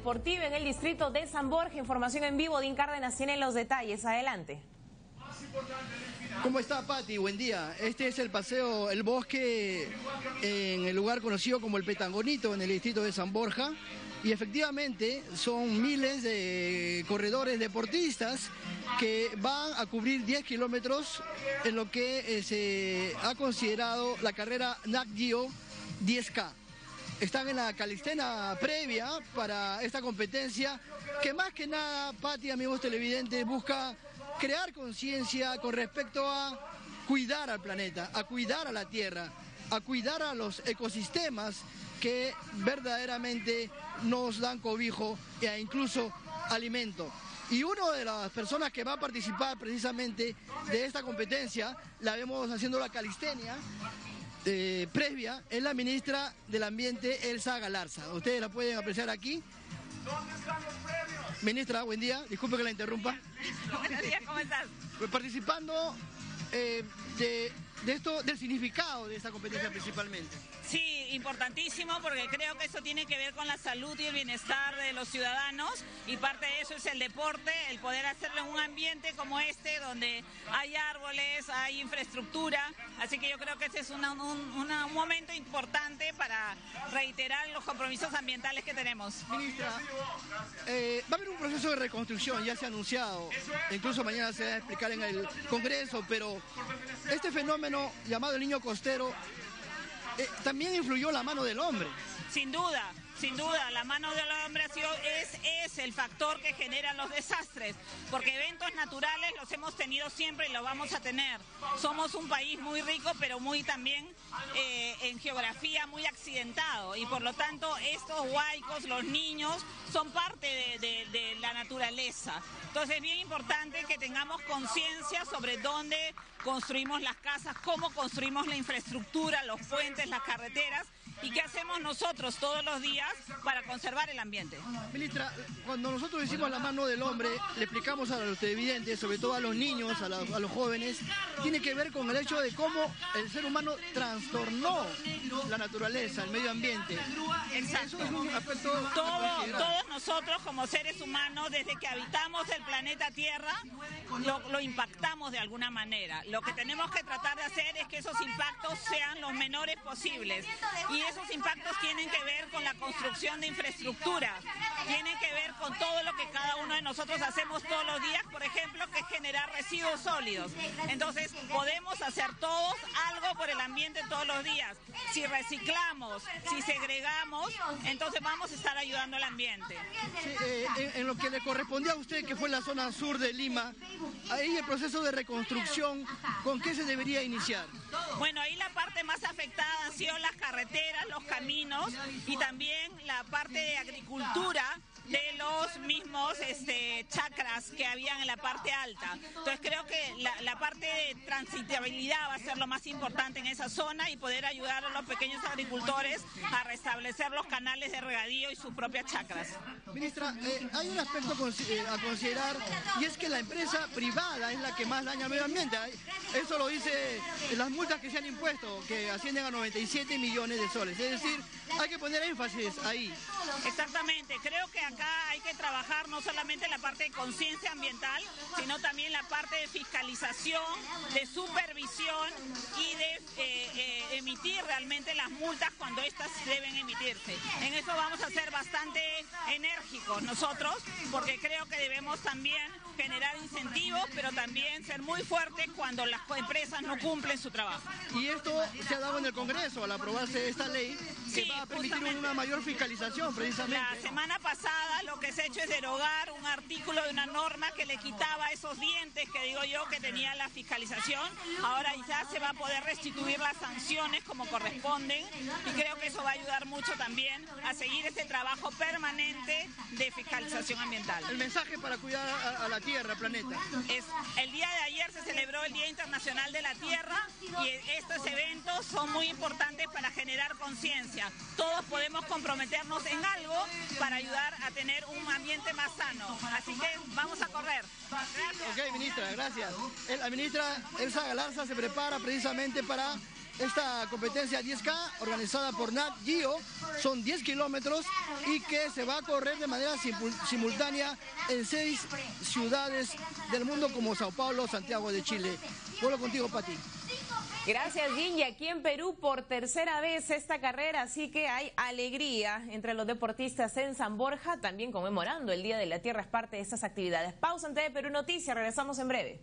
Deportiva en el distrito de San Borja. Información en vivo. Din Cárdenas tiene los detalles. Adelante. ¿Cómo está Pati? Buen día. Este es el paseo El Bosque en el lugar conocido como el Petangonito en el distrito de San Borja. Y efectivamente son miles de corredores deportistas que van a cubrir 10 kilómetros en lo que eh, se ha considerado la carrera NAC 10K están en la calistena previa para esta competencia que más que nada, Pati, amigos televidentes, busca crear conciencia con respecto a cuidar al planeta, a cuidar a la Tierra, a cuidar a los ecosistemas que verdaderamente nos dan cobijo e incluso alimento. Y una de las personas que va a participar precisamente de esta competencia, la vemos haciendo la calistenia, eh, previa es la ministra del Ambiente, Elsa Galarza. Ustedes la pueden apreciar aquí. ¿Dónde están los premios? Ministra, buen día. Disculpe que la interrumpa. Buenos días, ¿cómo estás? Participando eh, de de esto, del significado de esta competencia principalmente. Sí, importantísimo porque creo que eso tiene que ver con la salud y el bienestar de los ciudadanos y parte de eso es el deporte, el poder hacerlo en un ambiente como este donde hay árboles, hay infraestructura, así que yo creo que ese es un, momento importante para reiterar los compromisos ambientales que tenemos. Ministra, eh, va a haber un proceso de reconstrucción, ya se ha anunciado, incluso mañana se va a explicar en el Congreso, pero este fenómeno llamado el niño costero eh, también influyó la mano del hombre. Sin duda, sin duda, la mano del hombre ha sido, es, es el factor que genera los desastres, porque eventos naturales los hemos tenido siempre y los vamos a tener. Somos un país muy rico, pero muy también eh, en geografía muy accidentado, y por lo tanto estos huaicos, los niños, son parte de, de la naturaleza. Entonces es bien importante que tengamos conciencia sobre dónde construimos las casas, cómo construimos la infraestructura, los puentes, las carreteras y qué hacemos nosotros todos los días para conservar el ambiente. Ministra, cuando nosotros decimos la mano del hombre, le explicamos a los televidentes, sobre todo a los niños, a, los jóvenes, tiene que ver con el hecho de cómo el ser humano trastornó la naturaleza, el medio ambiente. Exacto. todos nosotros como seres humanos, desde que habitamos el planeta Tierra, lo impactamos de alguna manera. Lo que tenemos que tratar de hacer es que esos impactos sean los menores posibles. Y esos impactos tienen que ver con la construcción de infraestructura, tienen que ver con todo lo que cada uno de nosotros hacemos todos los días, por ejemplo, que es generar residuos sólidos. Entonces, podemos hacer todos algo por el ambiente todos los días. Si reciclamos, si segregamos, entonces vamos a estar ayudando al ambiente. Eh, en, lo que le correspondía a usted, que fue la zona sur de Lima, ahí el proceso de reconstrucción, ¿con qué se debería iniciar? Bueno, ahí la parte más afectada han sido las carreteras, los caminos y también la parte de agricultura de los mismos este, chakras que habían en la parte alta. Entonces creo que la, parte de transitabilidad va a ser lo más importante en esa zona y poder ayudar a los pequeños agricultores a restablecer los canales de regadío y sus propias chacras. Ministra, eh, hay un aspecto eh, a considerar y es que la empresa privada es la que más daña al medio ambiente. Eso lo dice las multas que se han impuesto, que ascienden a 97 millones de soles. Es decir, hay que poner énfasis ahí. Exactamente, creo que acá hay que trabajar no solamente la parte de conciencia ambiental, sino también la parte de fiscalización, de supervisión y de eh, eh, emitir realmente las multas cuando éstas deben emitirse. En eso vamos a ser bastante enérgicos nosotros, porque creo que debemos también generar incentivos, pero también ser muy fuertes cuando las empresas no cumplen su trabajo. Y esto se ha dado en el Congreso al aprobarse esta ley que va a permitir una mayor fiscalización precisamente. La semana pasada lo que se ha hecho es derogar un artículo de una norma que le quitaba esos dientes que digo yo que tenía la fiscalización. Ahora ya se va a poder restituir las sanciones como corresponden y creo que eso va a ayudar mucho también a seguir ese trabajo permanente de fiscalización ambiental. El mensaje para cuidar a, la Tierra, planeta. Es, el día de ayer se celebró el Día Internacional de la Tierra y estos eventos son muy importantes para generar conciencia. Todos podemos comprometernos en algo para ayudar a tener un ambiente más sano. Así que vamos a correr. Ok, ministra, gracias. La ministra Elsa Galarza se prepara precisamente para esta competencia 10K organizada por Nat Gio. Son 10 kilómetros y que se va a correr de manera simultánea en seis ciudades del mundo como Sao Paulo, Santiago de Chile. Vuelvo contigo, Pati. Gracias, Jin. Aquí en Perú por tercera vez esta carrera, así que hay alegría entre los deportistas en San Borja, también conmemorando el Día de la Tierra, es parte de estas actividades. Pausa ante Perú Noticias, regresamos en breve.